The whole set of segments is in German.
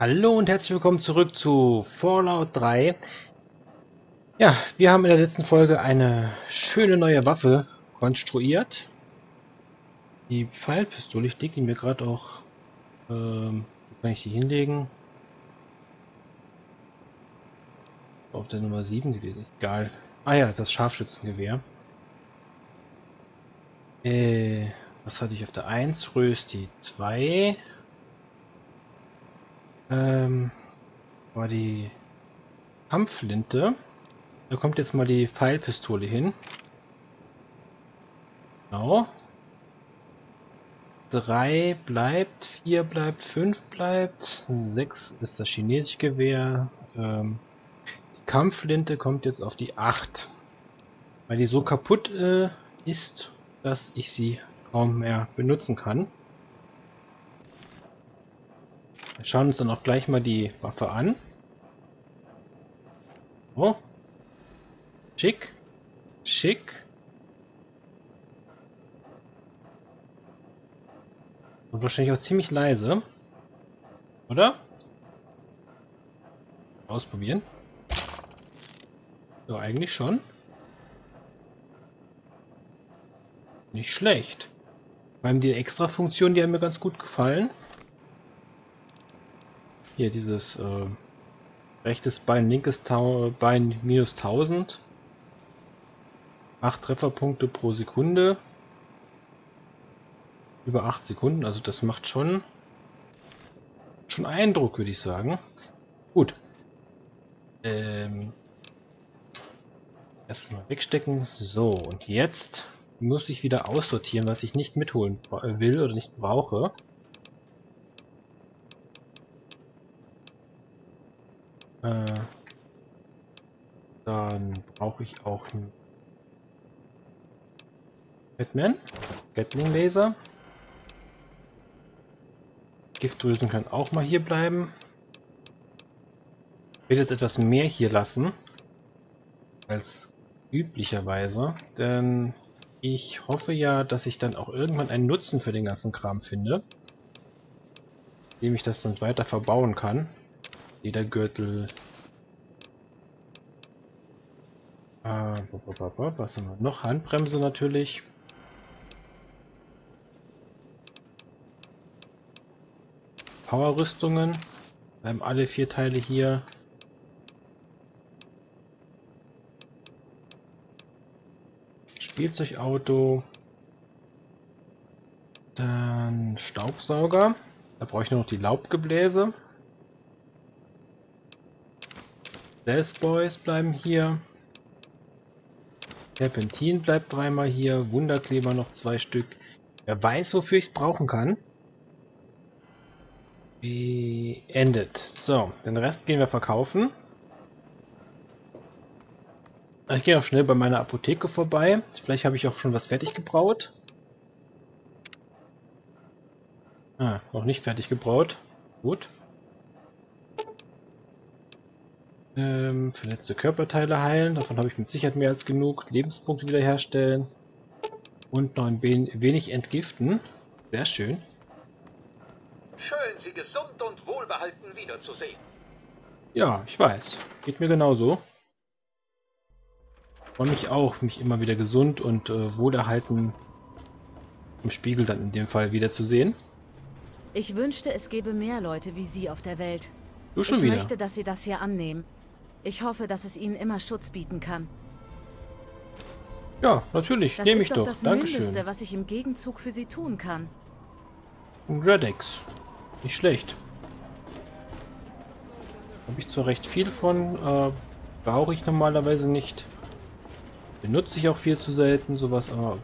Hallo und herzlich willkommen zurück zu Fallout 3. Ja, wir haben in der letzten Folge eine schöne neue Waffe konstruiert. Die Pfeilpistole, ich lege die mir gerade auch... Ähm, kann ich die hinlegen? Auf der Nummer 7 gewesen, ist egal. Ah ja, das Scharfschützengewehr. Äh, was hatte ich auf der 1? Rösti 2. Ähm, war die Kampfflinte. Da kommt jetzt mal die Pfeilpistole hin. Genau. 3 bleibt, 4 bleibt, 5 bleibt, 6 ist das chinesische Gewehr. Ähm, die Kampfflinte kommt jetzt auf die 8. Weil die so kaputt äh, ist, dass ich sie kaum mehr benutzen kann. Wir schauen uns dann auch gleich mal die Waffe an. Oh. Schick. Schick. Und wahrscheinlich auch ziemlich leise. Oder? Ausprobieren. So, eigentlich schon. Nicht schlecht. Allem die Extra-Funktionen, die haben mir ganz gut gefallen. Hier dieses äh, rechtes Bein, linkes Tau Bein minus 1000. 8 Trefferpunkte pro Sekunde. Über 8 Sekunden, also das macht schon schon Eindruck, würde ich sagen. Gut. Ähm, Erstmal wegstecken. So, und jetzt muss ich wieder aussortieren, was ich nicht mitholen will oder nicht brauche. Äh, dann brauche ich auch einen Batman, Gatling Laser. Giftdrüsen kann auch mal hier bleiben. Ich will jetzt etwas mehr hier lassen als üblicherweise, denn ich hoffe ja, dass ich dann auch irgendwann einen Nutzen für den ganzen Kram finde, indem ich das dann weiter verbauen kann. Ledergürtel. Äh, was haben wir noch? Handbremse natürlich. Powerrüstungen. Bleiben alle vier Teile hier. Spielzeugauto. Dann Staubsauger. Da brauche ich nur noch die Laubgebläse. Death Boys bleiben hier. Serpentin bleibt dreimal hier. Wunderkleber noch zwei Stück. Wer weiß, wofür ich es brauchen kann. Beendet. So, den Rest gehen wir verkaufen. Ich gehe auch schnell bei meiner Apotheke vorbei. Vielleicht habe ich auch schon was fertig gebraut. Ah, noch nicht fertig gebraut. Gut. Ähm, verletzte Körperteile heilen. Davon habe ich mit Sicherheit mehr als genug. Lebenspunkte wiederherstellen. Und noch ein wenig entgiften. Sehr schön. Schön, Sie gesund und wohlbehalten wiederzusehen. Ja, ich weiß. Geht mir genauso. Freue mich auch, mich immer wieder gesund und äh, wohlerhalten im Spiegel dann in dem Fall wiederzusehen. Ich wünschte, es gäbe mehr Leute wie Sie auf der Welt. Du schon ich wieder. möchte, dass Sie das hier annehmen. Ich hoffe, dass es Ihnen immer Schutz bieten kann. Ja, natürlich. Das Nehme ist ich doch doch. das Dankeschön. Mindeste, was ich im Gegenzug für Sie tun kann. Redex. Nicht schlecht. Habe ich zwar recht viel von, äh, brauche ich normalerweise nicht. Benutze ich auch viel zu selten, sowas, aber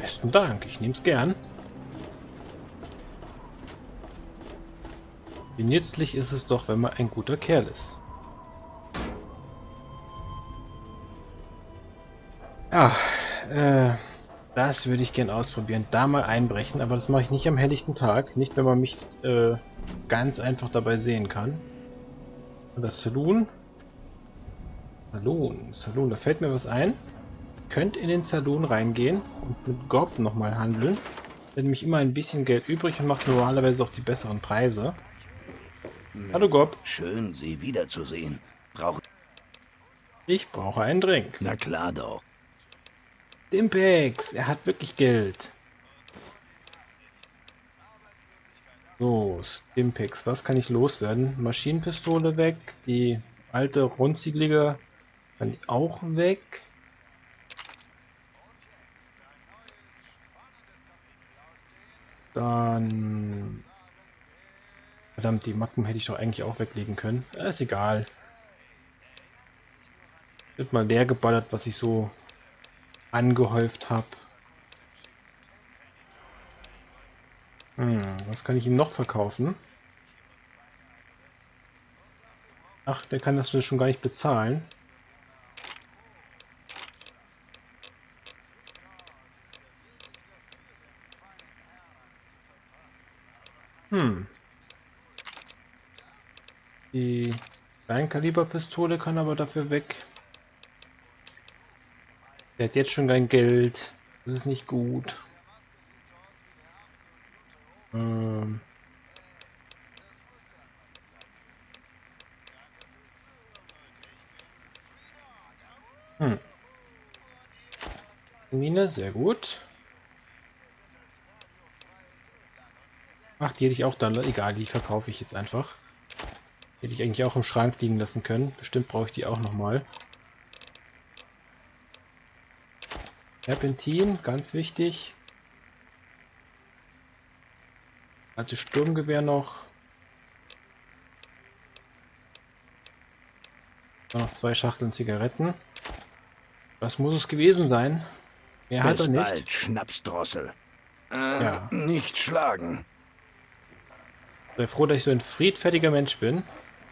besten Dank, ich nehme es gern. Wie nützlich ist es doch, wenn man ein guter Kerl ist. Ja, äh, das würde ich gern ausprobieren. Da mal einbrechen, aber das mache ich nicht am helllichten Tag. Nicht, wenn man mich äh, ganz einfach dabei sehen kann. Und das Saloon. Saloon, Saloon, da fällt mir was ein. Könnt in den Saloon reingehen und mit Gob nochmal handeln. Hat nämlich immer ein bisschen Geld übrig und macht normalerweise auch die besseren Preise. Hallo Gob. Schön, Sie wiederzusehen. Brauch... Ich brauche einen Drink. Na klar doch. Dimpex, er hat wirklich Geld. So, Stimpex, was kann ich loswerden? Maschinenpistole weg, die alte runziglige kann ich auch weg. Dann... Verdammt, die Macken hätte ich doch eigentlich auch weglegen können. Ist egal. Wird mal leer geballert, was ich so angehäuft habe. Hm, was kann ich ihm noch verkaufen? Ach, der kann das schon gar nicht bezahlen. Hm. Die Kleinkaliberpistole kann aber dafür weg. Der hat jetzt schon kein Geld. Das ist nicht gut. Ähm. Hm. Mine, sehr gut. Ach, die hätte ich auch da. Egal, die verkaufe ich jetzt einfach. Hätte ich eigentlich auch im Schrank liegen lassen können. Bestimmt brauche ich die auch nochmal. Serpentin, ganz wichtig. Alte Sturmgewehr noch. Noch zwei Schachteln Zigaretten. Das muss es gewesen sein. Mehr hat er nicht. bald, Schnapsdrossel. Äh, Ja. nicht schlagen. Sei froh, dass ich so ein friedfertiger Mensch bin.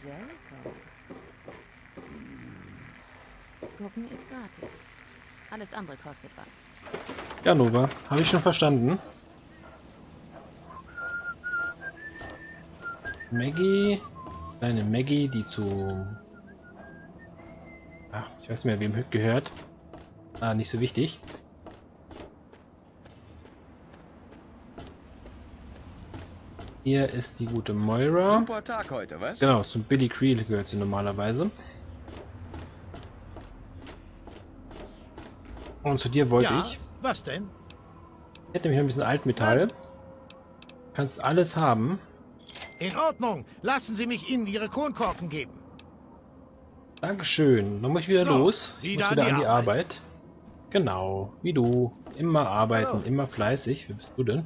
Jericho. Gucken ist gratis. Alles andere kostet was. Ja, Nova, habe ich schon verstanden. Maggie, kleine Maggie, die zu... Ach, ich weiß nicht mehr, wem gehört. Ah, nicht so wichtig. Hier ist die gute Moira. Super Tag heute, was? Genau, zum Billy Creel gehört sie normalerweise. Und zu dir wollte ja, ich. was denn? Ich hätte nämlich ein bisschen Altmetall. Kannst alles haben. In Ordnung. Lassen Sie mich Ihnen Ihre Kronkorken geben. Dankeschön. Dann muss ich wieder So, los. Ich wieder muss an wieder die an die Arbeit. Arbeit. Genau, wie du. Immer arbeiten, Oh. immer fleißig. Wie bist du denn?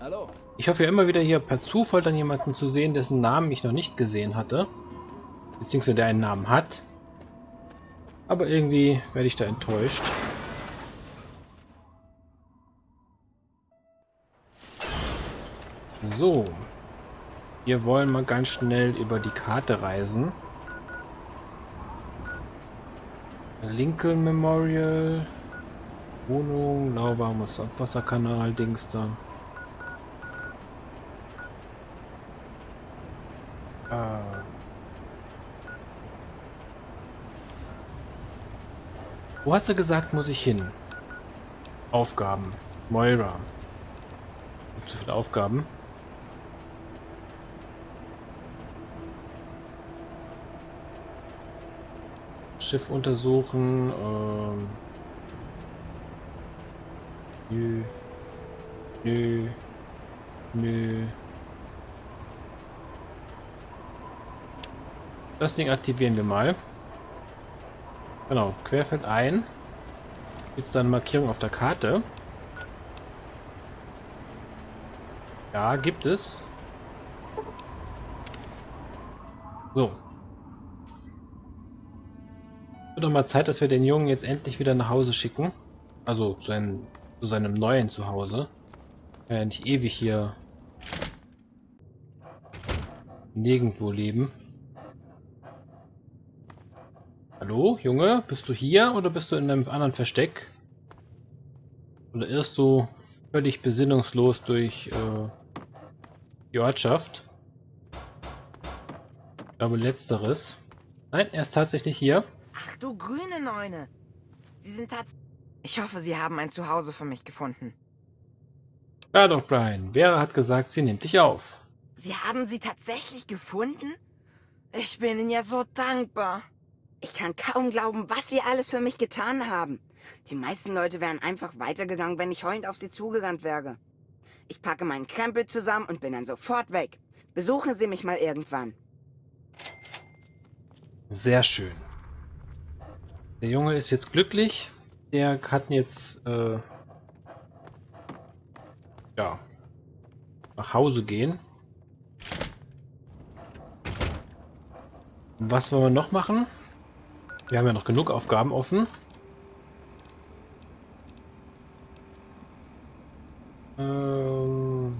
Hallo. Ich hoffe ja immer wieder hier per Zufall dann jemanden zu sehen, dessen Namen ich noch nicht gesehen hatte. Beziehungsweise der einen Namen hat. Aber irgendwie werde ich da enttäuscht. So. Wir wollen mal ganz schnell über die Karte reisen. Lincoln Memorial. Wohnung, lauwarmes Abwasserkanal, Dings da. Ah. Wo hat sie gesagt, muss ich hin? Aufgaben. Moira. Zu viele Aufgaben. Schiff untersuchen. Ähm. Nö. Nö. Nö. Das Ding aktivieren wir mal. Genau, querfeld ein. Gibt es da eine Markierung auf der Karte? Ja, gibt es. So. Wird doch mal Zeit, dass wir den Jungen jetzt endlich wieder nach Hause schicken. Also zu, einem, zu seinem neuen Zuhause. Kann ja nicht ewig hier nirgendwo leben. Hallo, Junge? Bist du hier oder bist du in einem anderen Versteck? Oder irrst du völlig besinnungslos durch äh, die Ortschaft? Ich glaube letzteres. Nein, er ist tatsächlich hier. Ach du grüne Neune. Sie sind tatsächlich... Ich hoffe, Sie haben ein Zuhause für mich gefunden. Ja doch, Brian. Vera hat gesagt, sie nimmt dich auf. Sie haben sie tatsächlich gefunden? Ich bin Ihnen ja so dankbar. Ich kann kaum glauben, was Sie alles für mich getan haben. Die meisten Leute wären einfach weitergegangen, wenn ich heulend auf Sie zugerannt wäre. Ich packe meinen Krempel zusammen und bin dann sofort weg. Besuchen Sie mich mal irgendwann. Sehr schön. Der Junge ist jetzt glücklich. Der kann jetzt äh, ja nach Hause gehen. Was wollen wir noch machen? Wir haben ja noch genug Aufgaben offen. Ähm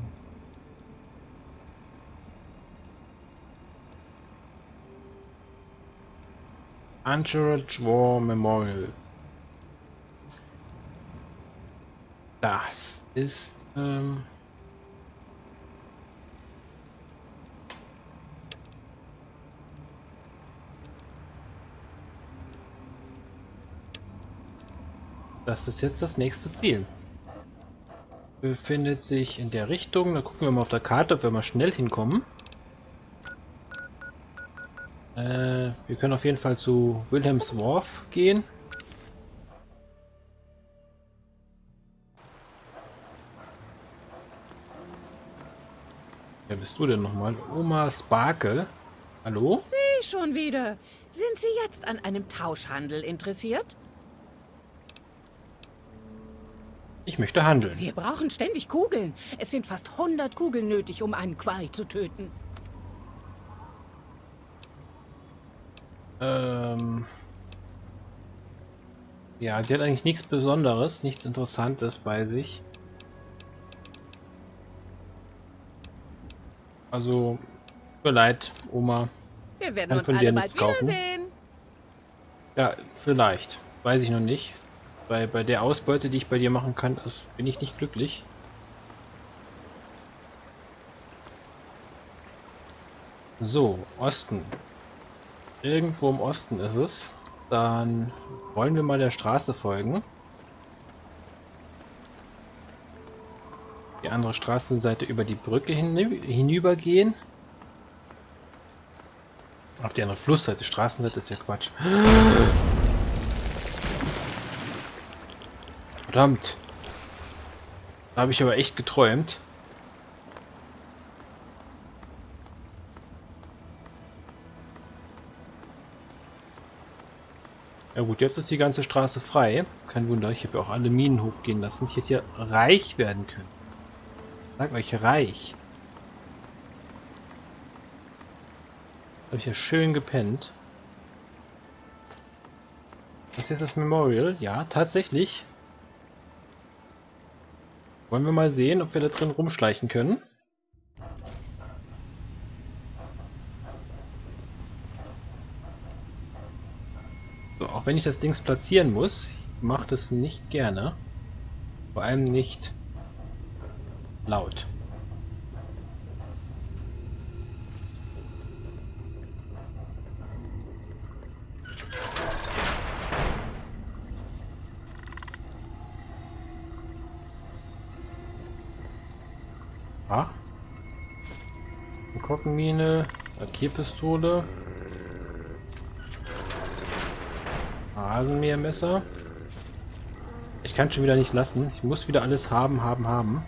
Anchorage War Memorial. Das ist ähm Das ist jetzt das nächste Ziel. Befindet sich in der Richtung. Da gucken wir mal auf der Karte, ob wir mal schnell hinkommen. Äh, wir können auf jeden Fall zu Wilhelms Wharf gehen. Wer bist du denn nochmal? Oma Sparkle. Hallo? Sie schon wieder. Sind Sie jetzt an einem Tauschhandel interessiert? Ich möchte handeln. Wir brauchen ständig Kugeln. Es sind fast 100 Kugeln nötig, um einen Quai zu töten. Ähm ja, sie hat eigentlich nichts Besonderes, nichts Interessantes bei sich. Also, tut mir leid, Oma. Wir werden Kann uns alle bald kaufen. wiedersehen. Ja, vielleicht. Weiß ich noch nicht. Bei, bei der Ausbeute, die ich bei dir machen kann, ist, bin ich nicht glücklich. So, Osten. Irgendwo im Osten ist es. Dann wollen wir mal der Straße folgen. Die andere Straßenseite über die Brücke hinü hinübergehen. Auf die andere Flussseite, Straßenseite ist ja Quatsch. Verdammt. Da habe ich aber echt geträumt. Ja gut, jetzt ist die ganze Straße frei. Kein Wunder, ich habe ja auch alle Minen hochgehen lassen. Ich hätte hier reich werden können. Sag euch reich. Habe ich ja schön gepennt. Das ist das Memorial. Ja, tatsächlich. Wollen wir mal sehen, ob wir da drin rumschleichen können? So, auch wenn ich das Dings platzieren muss, ich mache das nicht gerne. Vor allem nicht laut. Eine Kockenmine, Lackierpistole. Rasenmähermesser. Ich kann schon wieder nicht lassen. Ich muss wieder alles haben, haben, haben.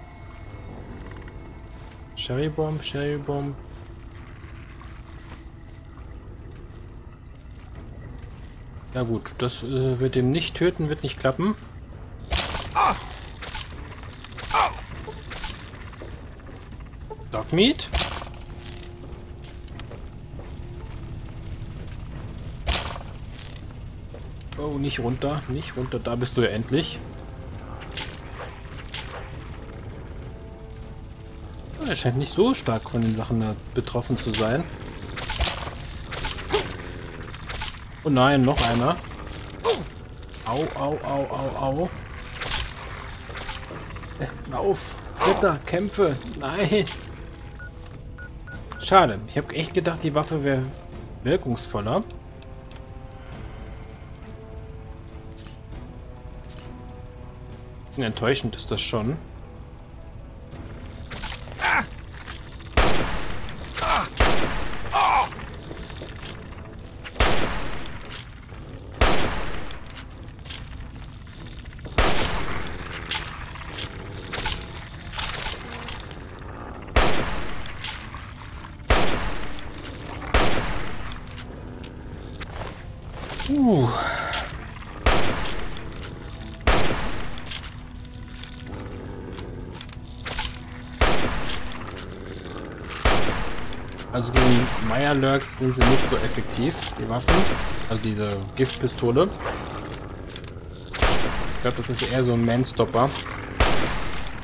Sherrybomb, Sherrybomb. Ja gut, das äh, wird dem nicht töten, wird nicht klappen. Dogmeat. Nicht runter, nicht runter, da bist du ja endlich. Er scheint nicht so stark von den Sachen betroffen zu sein. Oh nein, noch einer. Au, au, au, au, au. Äh, lauf! Ritter, kämpfe! Nein! Schade, ich habe echt gedacht, die Waffe wäre wirkungsvoller. Enttäuschend ist das schon. Also gegen Mirelurks sind sie nicht so effektiv, die Waffen. Also diese Giftpistole. Ich glaube, das ist eher so ein Man-Stopper.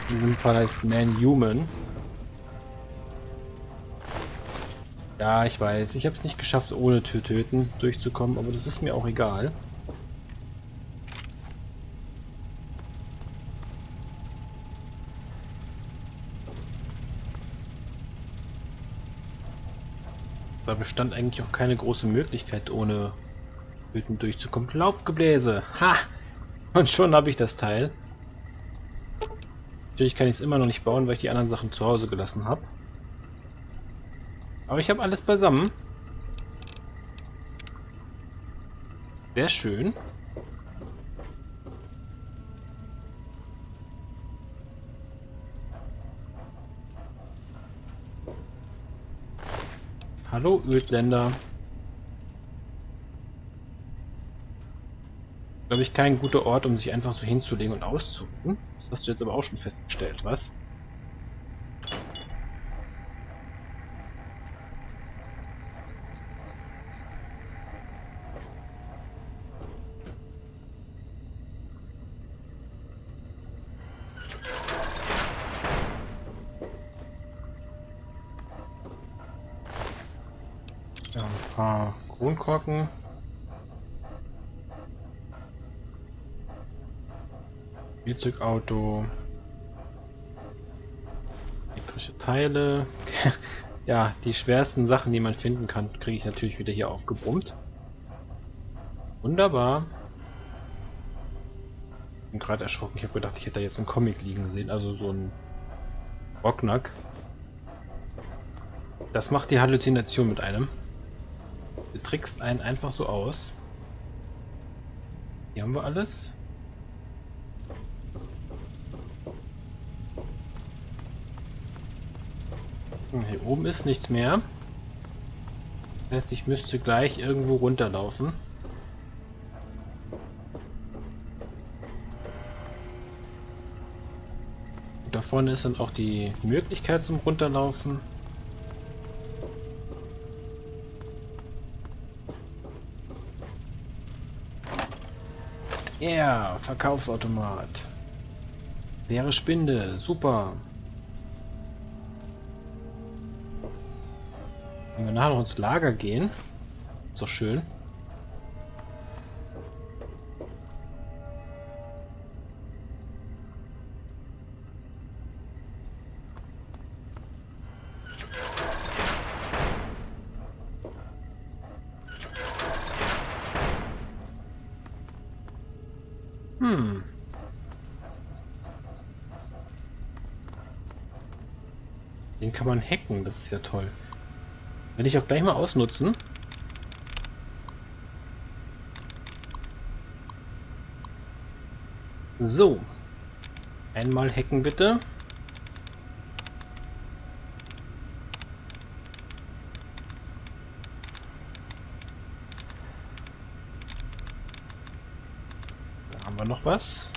In diesem Fall heißt Man-Human. Ja, ich weiß. Ich habe es nicht geschafft, ohne Tür töten durchzukommen, aber das ist mir auch egal. Da bestand eigentlich auch keine große Möglichkeit, ohne Töten durchzukommen. Laubgebläse! Ha! Und schon habe ich das Teil. Natürlich kann ich es immer noch nicht bauen, weil ich die anderen Sachen zu Hause gelassen habe. Aber ich habe alles beisammen. Sehr schön. Hallo Ödländer. Glaube ich kein guter Ort, um sich einfach so hinzulegen und auszuruhen. Das hast du jetzt aber auch schon festgestellt, was? Ja, ein paar Kronkorken. Spielzeugauto. Elektrische Teile. ja, die schwersten Sachen, die man finden kann, kriege ich natürlich wieder hier aufgebrummt. Wunderbar. Bin gerade erschrocken. Ich habe gedacht, ich hätte da jetzt einen Comic liegen sehen, also so ein Bocknack. Das macht die Halluzination mit einem. Du trickst einen einfach so aus. Hier haben wir alles. Hier oben ist nichts mehr. Das heißt, ich müsste gleich irgendwo runterlaufen. Und da vorne ist dann auch die Möglichkeit zum Runterlaufen. Ja, yeah, Verkaufsautomat. Leere Spinde, super. Wenn wir nachher noch ins Lager gehen, ist doch schön. Hm. Den kann man hacken, das ist ja toll. Werde ich auch gleich mal ausnutzen. So. Einmal hacken bitte. Da haben wir noch was.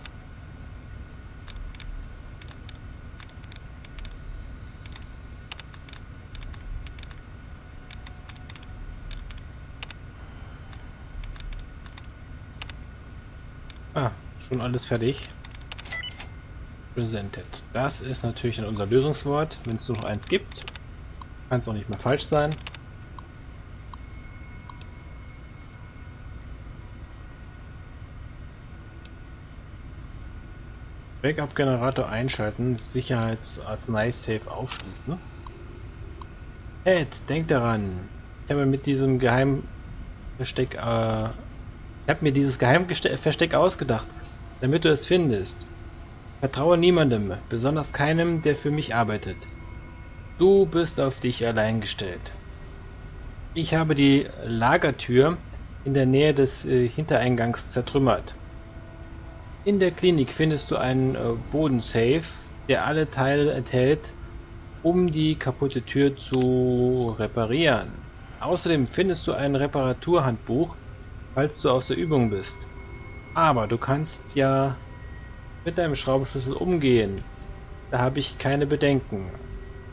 Ah, alles fertig. Presented. Das ist natürlich dann unser Lösungswort. Wenn es nur noch eins gibt, kann es auch nicht mehr falsch sein. Backup-Generator einschalten, Sicherheitsarznei-Safe aufschließen. Ed, denk daran. Ich habe mit diesem Geheimversteck äh, ich habe mir dieses Geheimversteck ausgedacht, damit du es findest. Vertraue niemandem, besonders keinem, der für mich arbeitet. Du bist auf dich allein gestellt. Ich habe die Lagertür in der Nähe des äh, Hintereingangs zertrümmert. In der Klinik findest du einen äh, Bodensafe, der alle Teile enthält, um die kaputte Tür zu reparieren. Außerdem findest du ein Reparaturhandbuch, falls du aus der Übung bist. Aber du kannst ja mit deinem Schraubenschlüssel umgehen. Da habe ich keine Bedenken.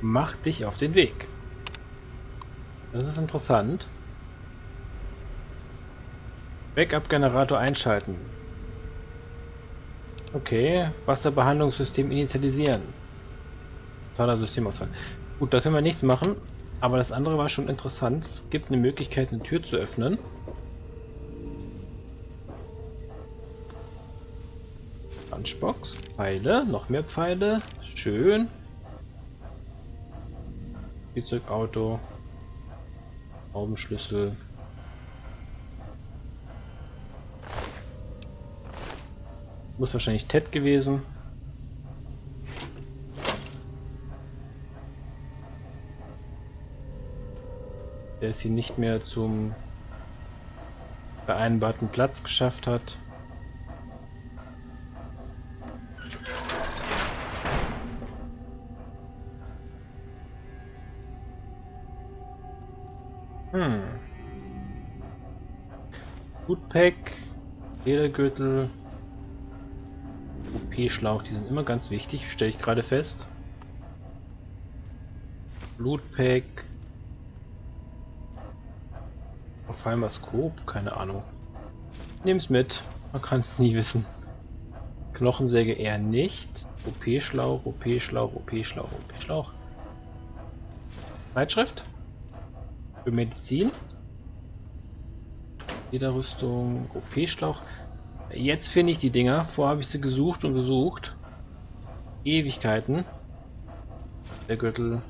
Mach dich auf den Weg. Das ist interessant. Backup-Generator einschalten. Okay, Wasserbehandlungssystem initialisieren. Totaler Systemausfall. Gut, da können wir nichts machen, aber das andere war schon interessant. Es gibt eine Möglichkeit, eine Tür zu öffnen. Lunchbox, Pfeile, noch mehr Pfeile, schön. Spielzeugauto, Schraubenschlüssel. Muss wahrscheinlich Ted gewesen. Der es hier nicht mehr zum vereinbarten Platz geschafft hat. Foodpack, Ledergürtel, OP-Schlauch, die sind immer ganz wichtig, stelle ich gerade fest. Blutpack, Ophthalmoskop, keine Ahnung. Nehm's mit, man kann es nie wissen. Knochensäge eher nicht. OP-Schlauch, OP-Schlauch, OP-Schlauch, OP-Schlauch. Zeitschrift? Für Medizin. Lederrüstung, OP-Schlauch. Jetzt finde ich die Dinger. Vorher habe ich sie gesucht und gesucht. Ewigkeiten. Der Gürtel.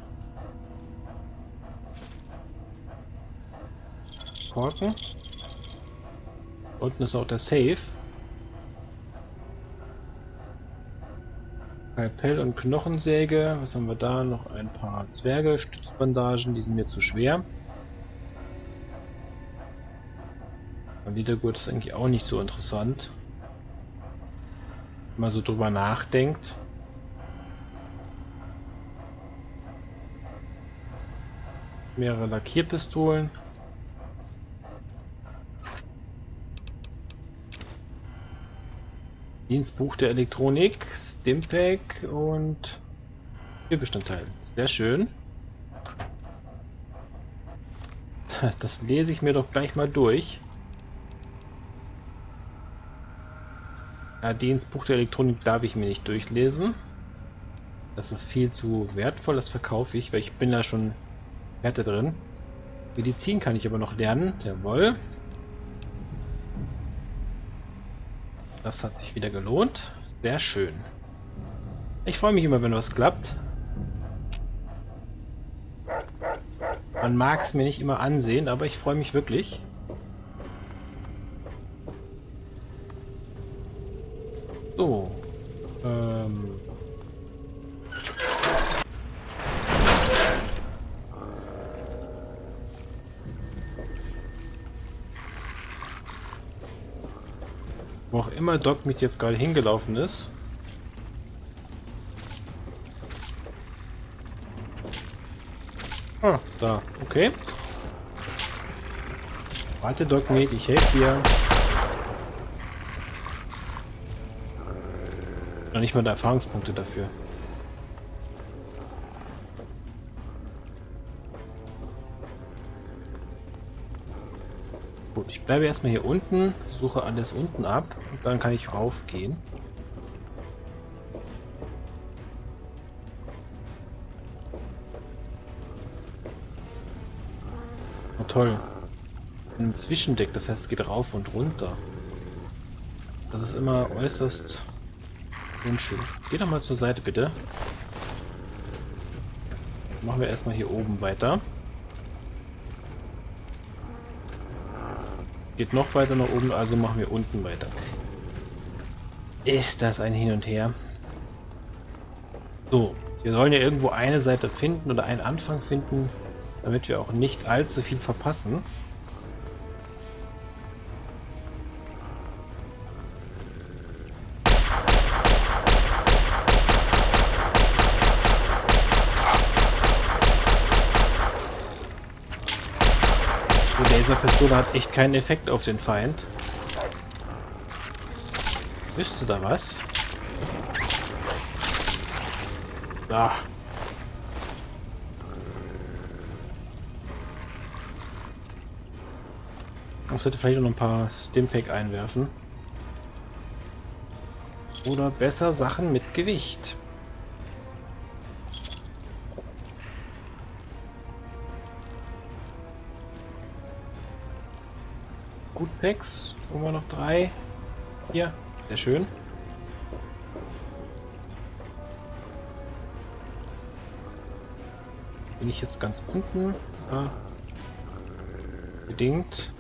Korken. Unten ist auch der Safe. Kalpell und Knochensäge. Was haben wir da? Noch ein paar Zwerge, Stützbandagen, die sind mir zu schwer. Ein Wiedergurt ist eigentlich auch nicht so interessant. Wenn man so drüber nachdenkt. Mehrere Lackierpistolen. Dienstbuch der Elektronik, Stimpack und Türbestandteil. Sehr schön. Das lese ich mir doch gleich mal durch. Ja, Dienstbuch der Elektronik darf ich mir nicht durchlesen. Das ist viel zu wertvoll, das verkaufe ich, weil ich bin da schon Werte drin. Medizin kann ich aber noch lernen, jawohl. Das hat sich wieder gelohnt. Sehr schön. Ich freue mich immer, wenn was klappt. Man mag es mir nicht immer ansehen, aber ich freue mich wirklich. Immer Doc mit jetzt gerade hingelaufen ist. Ah, da. Okay. Warte, Doc Med, ich helfe dir. Noch nicht mal Erfahrungspunkte dafür. Ich bleibe erstmal hier unten, suche alles unten ab und dann kann ich raufgehen. Oh, toll. Ein Zwischendeck, das heißt es geht rauf und runter. Das ist immer äußerst unschön. Geh doch mal zur Seite bitte. Machen wir erstmal hier oben weiter. Geht noch weiter nach oben, also machen wir unten weiter. Ist das ein Hin und Her? So, wir sollen ja irgendwo eine Seite finden oder einen Anfang finden, damit wir auch nicht allzu viel verpassen. Laserpistole hat echt keinen Effekt auf den Feind. Wüsste da was? Da. Ich sollte vielleicht noch ein paar Stimpack einwerfen. Oder besser Sachen mit Gewicht. Gut Packs. Wo wir noch drei? Hier. Sehr schön. Bin ich jetzt ganz unten? Ah. Bedingt.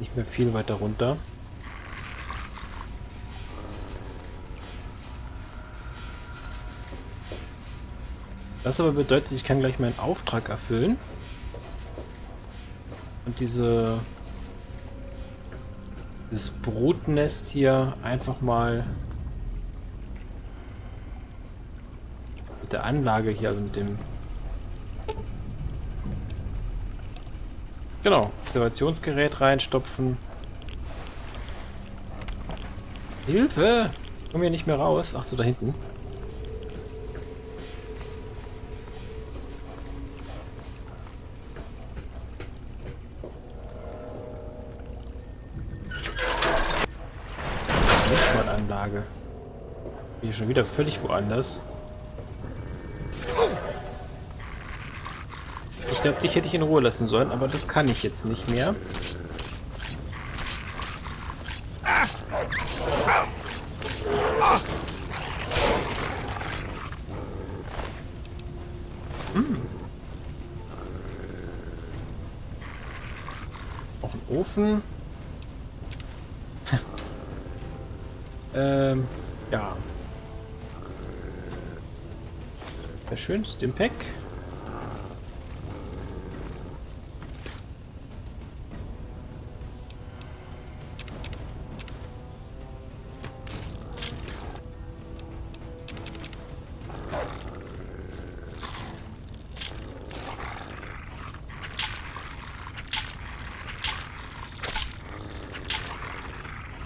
Nicht mehr viel weiter runter. Das aber bedeutet, ich kann gleich meinen Auftrag erfüllen. Und diese dieses Brutnest hier einfach mal mit der Anlage hier, also mit dem genau, Observationsgerät reinstopfen. Hilfe! Ich komme hier nicht mehr raus. Ach so, da hinten. Schon wieder völlig woanders. Ich glaube, dich hätte ich in Ruhe lassen sollen, aber das kann ich jetzt nicht mehr. Sehr schön, Stimpack.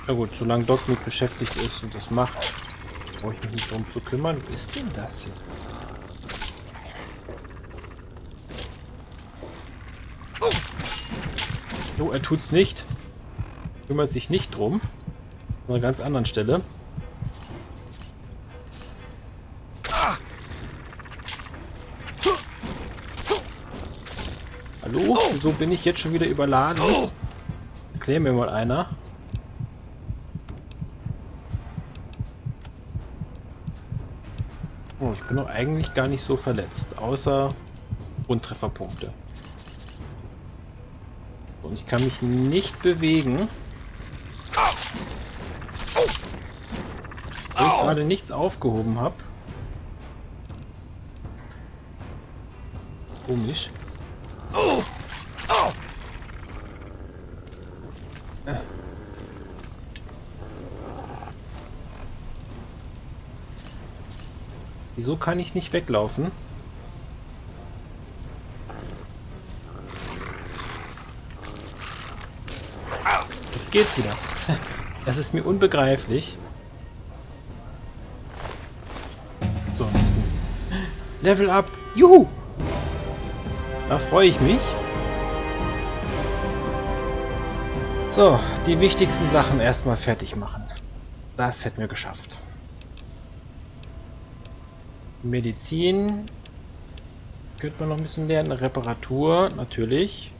Na gut, solange Doc mit beschäftigt ist und das macht, brauche ich mich nicht drum zu kümmern. Was ist denn das hier? So, er tut's nicht. Kümmert sich nicht drum. An einer ganz anderen Stelle. Hallo? Wieso bin ich jetzt schon wieder überladen? Erklär mir mal einer. Oh, ich bin doch eigentlich gar nicht so verletzt. Außer Untrefferpunkte. Und ich kann mich nicht bewegen. Weil ich gerade nichts aufgehoben habe. Komisch. Äh. Wieso kann ich nicht weglaufen? Geht's wieder. Das ist mir unbegreiflich. So, müssen. Level up! Juhu! Da freue ich mich. So, die wichtigsten Sachen erstmal fertig machen. Das hätten wir geschafft. Medizin. Könnte man noch ein bisschen lernen. Reparatur, natürlich.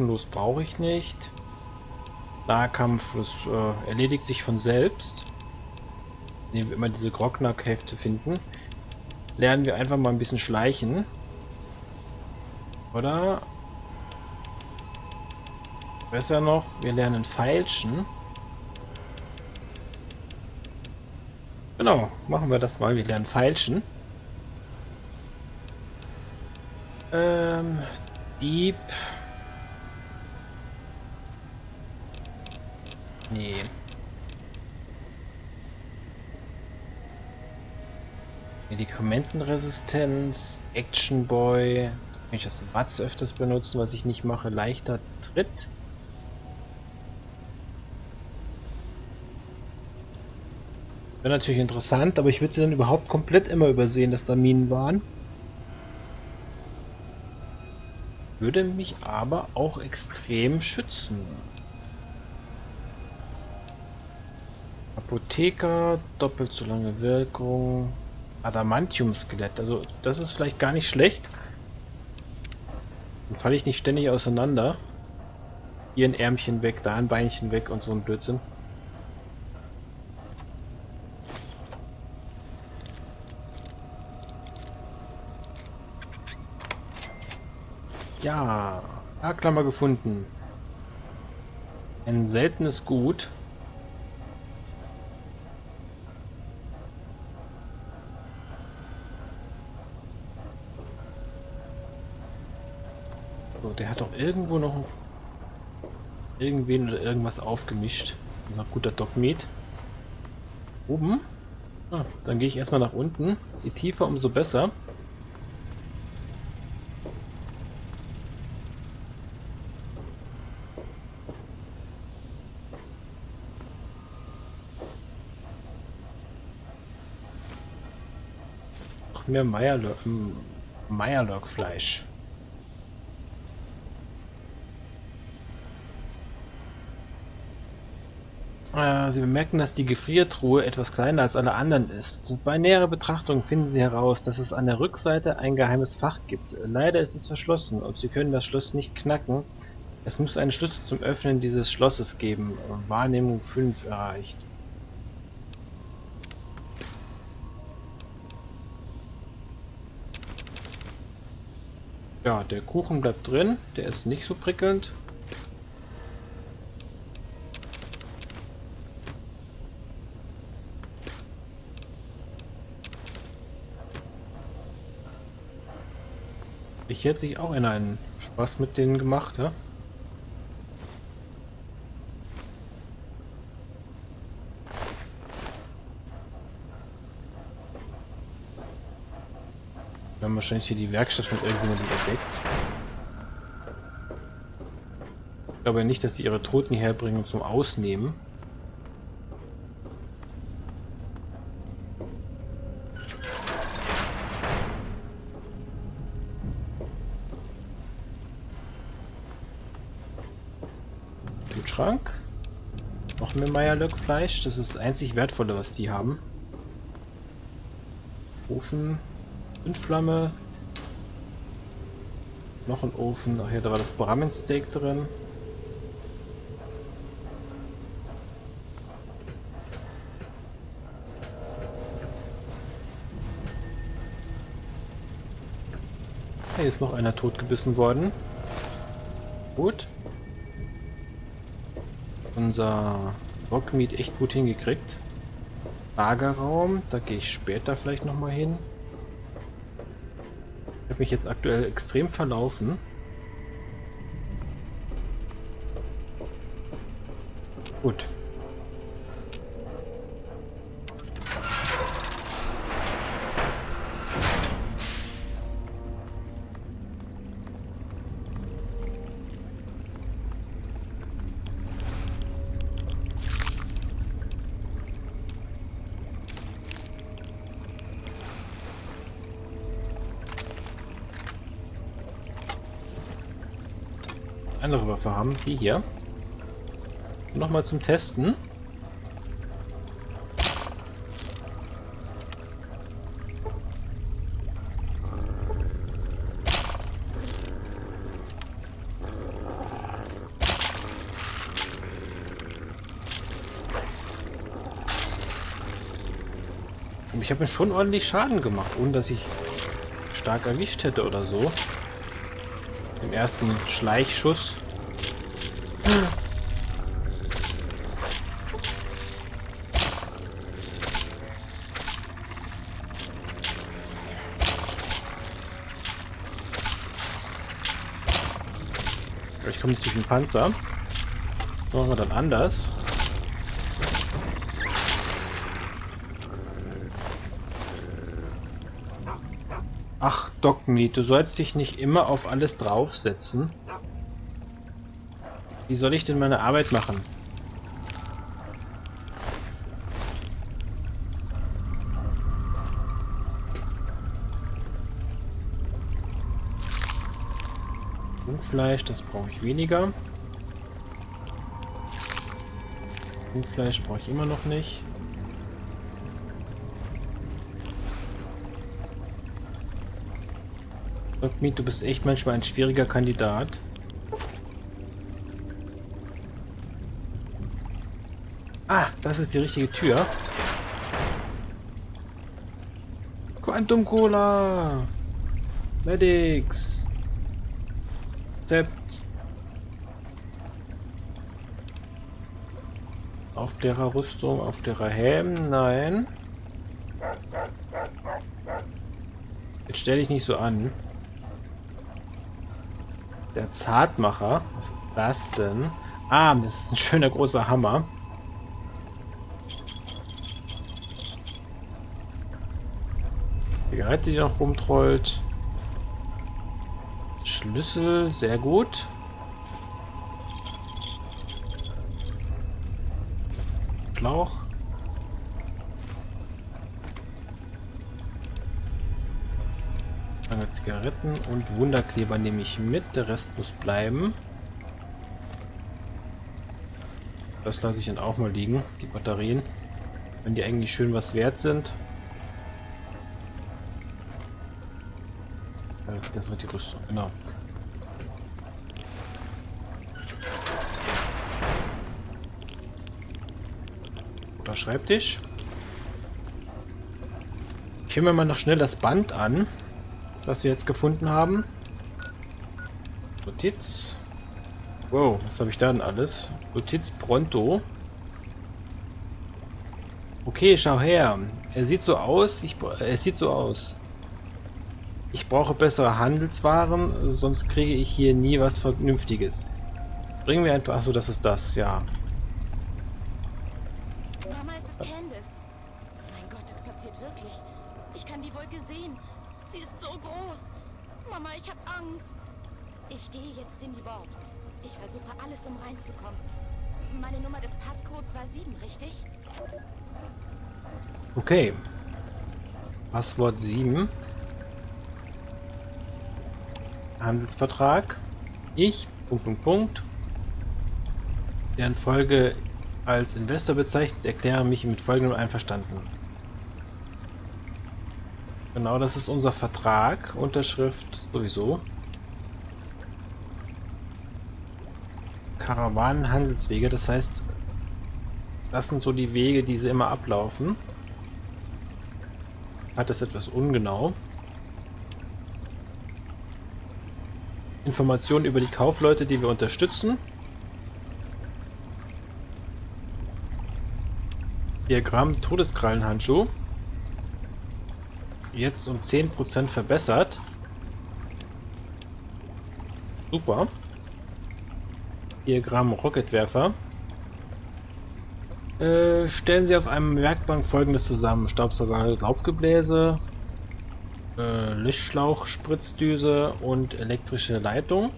Waffenlos brauche ich nicht. Nahkampf, das äh, erledigt sich von selbst. Indem wir immer diese Grognak-Hefte finden. Lernen wir einfach mal ein bisschen schleichen. Oder? Besser noch, wir lernen feilschen. Genau, machen wir das mal. Wir lernen feilschen. Ähm, Dieb. Nee. Medikamentenresistenz, Action Boy, kann ich das Watz öfters benutzen, was ich nicht mache, leichter Tritt. Wäre natürlich interessant, aber ich würde sie dann überhaupt komplett immer übersehen, dass da Minen waren. Würde mich aber auch extrem schützen. Apotheker, doppelt so lange Wirkung. Adamantium-Skelett, also das ist vielleicht gar nicht schlecht. Dann falle ich nicht ständig auseinander. Hier ein Ärmchen weg, da ein Beinchen weg und so ein Blödsinn. Ja, Haarklammer gefunden. Ein seltenes Gut. Der hat doch irgendwo noch irgendwen oder irgendwas aufgemischt. Unser guter Dogmeat. Oben? Ah, dann gehe ich erstmal nach unten. Je tiefer, umso besser. mehr Meierlock, Meierlockfleisch. Sie bemerken, dass die Gefriertruhe etwas kleiner als alle anderen ist. Bei näherer Betrachtung finden Sie heraus, dass es an der Rückseite ein geheimes Fach gibt. Leider ist es verschlossen und Sie können das Schloss nicht knacken. Es muss einen Schlüssel zum Öffnen dieses Schlosses geben. Wahrnehmung 5 erreicht. Ja, der Kuchen bleibt drin. Der ist nicht so prickelnd. Ich hätte sich auch in einen Spaß mit denen gemacht, ja? Wir haben wahrscheinlich hier die Werkstatt mit irgendjemandem entdeckt. Ich glaube nicht, dass sie ihre Toten herbringen zum Ausnehmen. Kühlschrank. Noch mehr Meierlöckfleisch. Das ist das einzig wertvolle, was die haben. Ofen. Flamme. Noch ein Ofen. Ach ja, da war das Brahmin-Steak drin. Hier ist noch einer totgebissen worden. Gut. Unser Rockmeat echt gut hingekriegt. Lagerraum, da gehe ich später vielleicht nochmal hin habe mich jetzt aktuell extrem verlaufen. Waffe haben, die hier. Nochmal zum Testen. ich habe mir schon ordentlich Schaden gemacht, ohne dass ich stark erwischt hätte oder so. Im ersten Schleichschuss. Ich komme nicht durch den Panzer. Das machen wir dann anders. Ach, Dogmeat, du sollst dich nicht immer auf alles draufsetzen. Wie soll ich denn meine Arbeit machen? Rindfleisch, das brauche ich weniger. Rindfleisch brauche ich immer noch nicht. Dogmeat, du bist echt manchmal ein schwieriger Kandidat. Ah, das ist die richtige Tür. Quantum Cola! Medics! Sept! Aufklärerrüstung, Aufklärerhelm, nein. Jetzt stell dich nicht so an. Der Zartmacher. Was ist das denn? Ah, das ist ein schöner großer Hammer. Zigarette, die noch rumtrollt. Schlüssel, sehr gut. Schlauch. Lange Zigaretten und Wunderkleber nehme ich mit, der Rest muss bleiben. Das lasse ich dann auch mal liegen, die Batterien. Wenn die eigentlich schön was wert sind. Das wird die Rüstung, genau. Oder Schreibtisch. Ich mir mal noch schnell das Band an, was wir jetzt gefunden haben. Notiz. Wow, was habe ich da denn alles? Notiz pronto. Okay, schau her. Er sieht so aus. Ich, er sieht so aus. Ich brauche bessere Handelswaren, sonst kriege ich hier nie was Vernünftiges. Bringen wir einfach... Achso, das ist das, ja. Das Candice. Mein Gott, es passiert wirklich. Ich kann die Wolke sehen. Sie ist so groß. Mama, ich hab Angst. Ich gehe jetzt in die Vault. Ich versuche alles, um reinzukommen. Meine Nummer des Passcodes war 7, richtig? Okay. Passwort 7. Handelsvertrag. Ich, Punkt, Punkt, Punkt, deren Folge als Investor bezeichnet, erkläre mich mit folgendem einverstanden. Genau, das ist unser Vertrag. Unterschrift sowieso. Karawanenhandelswege, das heißt, das sind so die Wege, die sie immer ablaufen. Hat das etwas ungenau. Informationen über die Kaufleute, die wir unterstützen. Diagramm Todeskrallenhandschuh. Jetzt um 10% verbessert. Super. Diagramm Rocketwerfer. Äh, stellen Sie auf einem Werkbank folgendes zusammen. Staubsauger Laubgebläse, äh, Lichtschlauch, Spritzdüse und elektrische Leitung.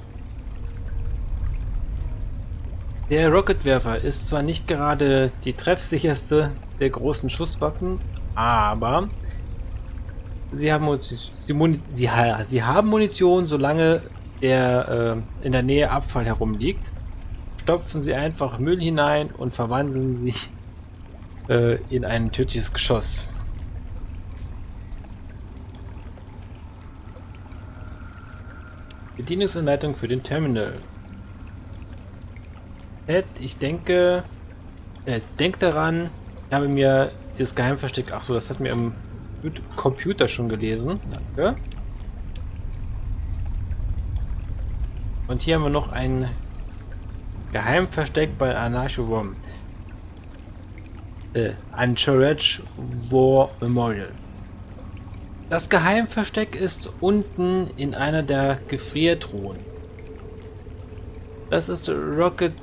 Der Rocketwerfer ist zwar nicht gerade die treffsicherste der großen Schusswaffen, aber sie haben, sie, sie, sie haben Munition, solange der äh, in der Nähe Abfall herumliegt. Stopfen sie einfach Müll hinein und verwandeln sie äh, in ein tödliches Geschoss. Bedienungsanleitung für den Terminal. Ed, ich denke, äh, denk daran, ich habe mir das Geheimversteck, ach so, das hat mir im Computer schon gelesen. Danke. Und hier haben wir noch ein Geheimversteck bei Anarcho-Worm. Äh, Anchorage War Memorial. Das Geheimversteck ist unten in einer der Gefriertruhen. Das ist Rocket,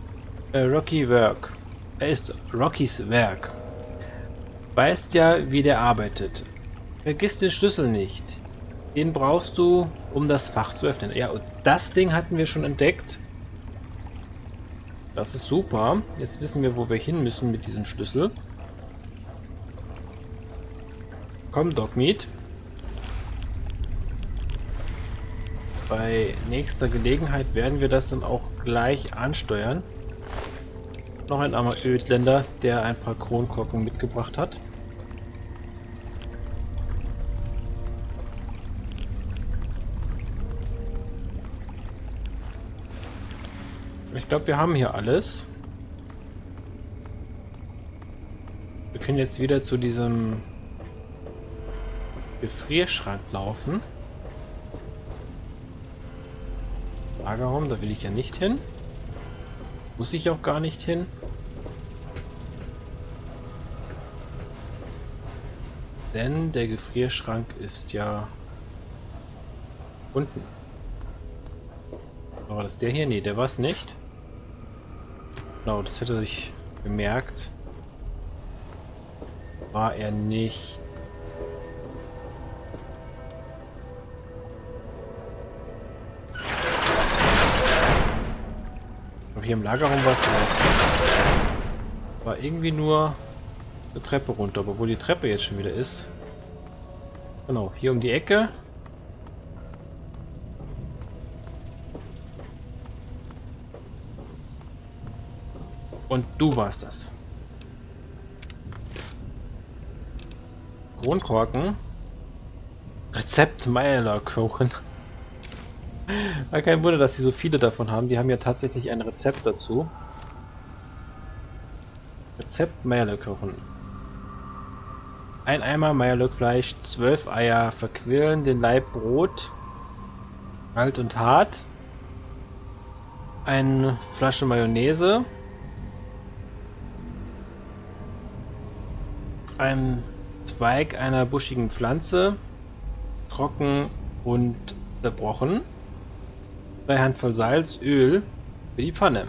äh, Rocky Work. Er ist Rockys Werk. Weißt ja, wie der arbeitet. Vergiss den Schlüssel nicht. Den brauchst du, um das Fach zu öffnen. Ja, und das Ding hatten wir schon entdeckt. Das ist super. Jetzt wissen wir, wo wir hin müssen mit diesem Schlüssel. Komm, Dogmeat. Bei nächster Gelegenheit werden wir das dann auch gleich ansteuern. Noch ein armer Ödländer, der ein paar Kronkorken mitgebracht hat. Ich glaube, wir haben hier alles. Wir können jetzt wieder zu diesem Gefrierschrank laufen. Lagerraum, da will ich ja nicht hin. Muss ich auch gar nicht hin. Denn der Gefrierschrank ist ja unten. War das der hier? Nee, der war es nicht. Genau, das hätte sich bemerkt. War er nicht. Hier im Lagerraum war es War irgendwie nur eine Treppe runter, aber wo die Treppe jetzt schon wieder ist. Genau, hier um die Ecke. Und du warst das. Kronkorken. Rezept Meierkuchen. Kein Wunder, dass sie so viele davon haben. Die haben ja tatsächlich ein Rezept dazu. Rezept Meierkuchen. Ein Eimer Meierlöckfleisch, zwölf Eier, verquirlen den Leib Brot, alt und hart, eine Flasche Mayonnaise, ein Zweig einer buschigen Pflanze, trocken und zerbrochen, drei Handvoll Salz, Öl für die Pfanne.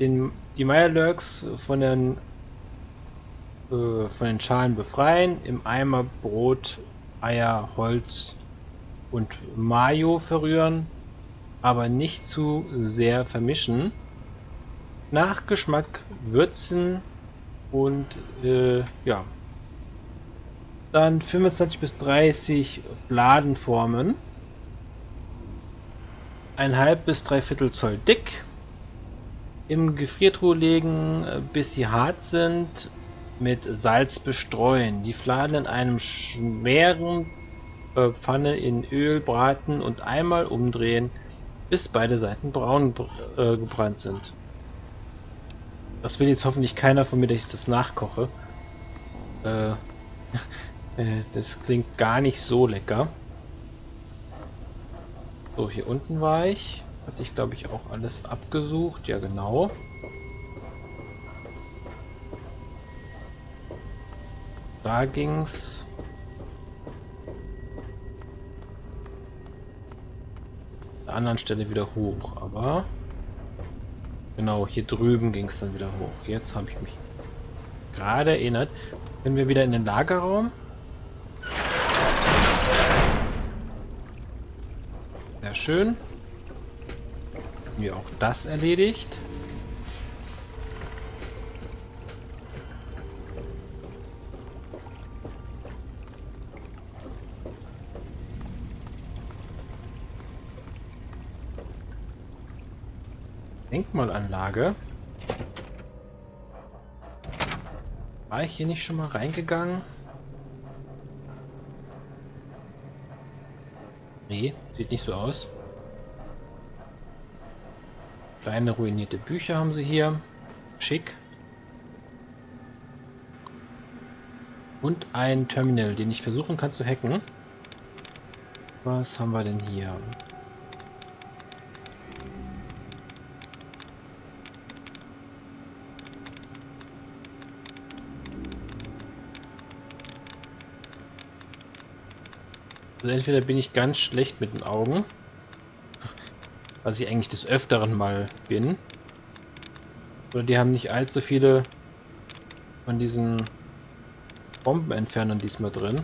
Den, die Meierlurks von den äh, von den Schalen befreien, im Eimer Brot, Eier, Holz und Mayo verrühren, aber nicht zu sehr vermischen. Nach Geschmack würzen und äh, ja. Dann 25 bis 30 Bladen formen. 1,5 bis dreiviertel Zoll dick. Im Gefriertruhe legen, äh, bis sie hart sind, mit Salz bestreuen. Die Fladen in einem schweren äh, Pfanne in Öl braten und einmal umdrehen, bis beide Seiten braun äh, gebrannt sind. Das will jetzt hoffentlich keiner von mir, dass ich das nachkoche. Äh, äh das klingt gar nicht so lecker. So, hier unten war ich. Hatte ich, glaube ich, auch alles abgesucht. Ja, genau. Da ging's. An der anderen Stelle wieder hoch, aber... Genau, hier drüben ging es dann wieder hoch. Jetzt habe ich mich gerade erinnert. Können wir wieder in den Lagerraum? Schön. Wir auch das erledigt. Denkmalanlage. War ich hier nicht schon mal reingegangen? Nee, sieht nicht so aus. Kleine ruinierte Bücher haben sie hier. Schick. Und ein Terminal, den ich versuchen kann zu hacken. Was haben wir denn hier? Also entweder bin ich ganz schlecht mit den Augen, was ich eigentlich des Öfteren mal bin, oder die haben nicht allzu viele von diesen Bombenentfernern diesmal drin.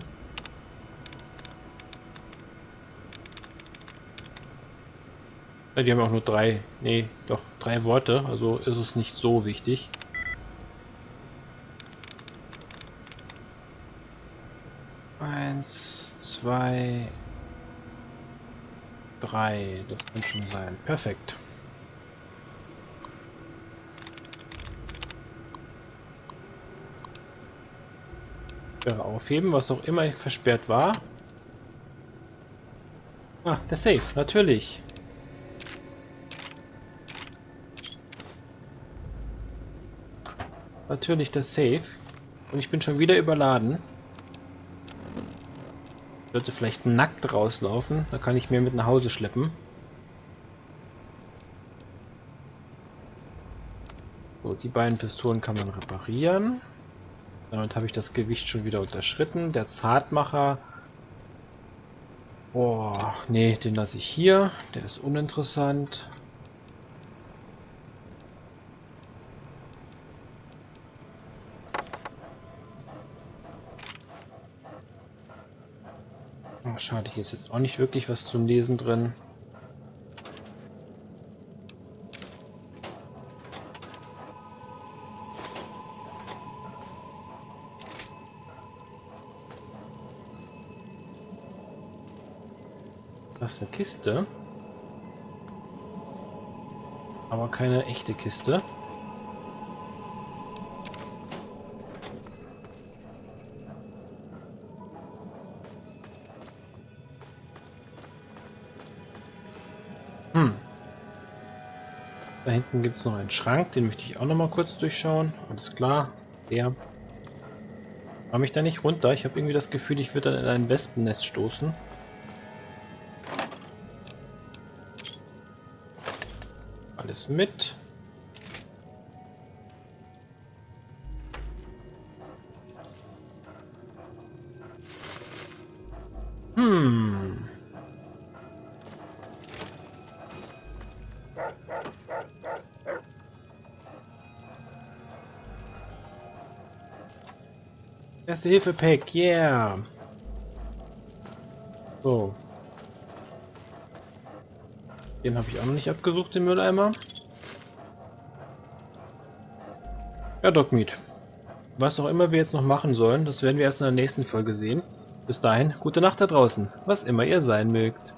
Die haben auch nur drei, nee, doch, drei Worte, also ist es nicht so wichtig. Zwei, drei, das kann schon sein. Perfekt. Aufheben, was auch immer versperrt war. Ah, der Safe, natürlich. Natürlich der Safe. Und ich bin schon wieder überladen. Sollte vielleicht nackt rauslaufen, da kann ich mir mit nach Hause schleppen. So, die beiden Pistolen kann man reparieren. Damit habe ich das Gewicht schon wieder unterschritten. Der Zartmacher. Boah, nee, den lasse ich hier. Der ist uninteressant. Oh, schade, hier ist jetzt auch nicht wirklich was zum Lesen drin. Das ist eine Kiste. Aber keine echte Kiste. Da hinten gibt es noch einen Schrank, den möchte ich auch noch mal kurz durchschauen. Alles klar, der. Komme ich da nicht runter? Ich habe irgendwie das Gefühl, ich würde dann in ein Wespennest stoßen. Alles mit. Erste Hilfe Pack, yeah. So. Den habe ich auch noch nicht abgesucht, den Mülleimer. Ja, Dogmeat. Was auch immer wir jetzt noch machen sollen, das werden wir erst in der nächsten Folge sehen. Bis dahin, gute Nacht da draußen, was immer ihr sein mögt.